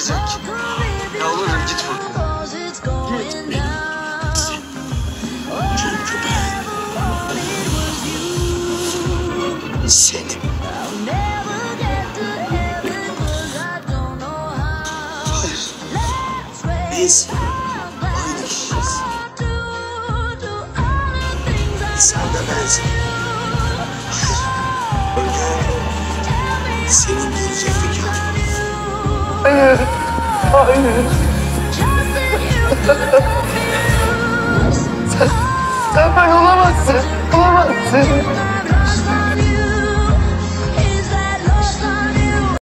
girecek. Yalvarırım git buradan. Git benim Çünkü ben senim. Hayır. Sen de. Hayır. Hayır. Sen, sen. Olamazsın.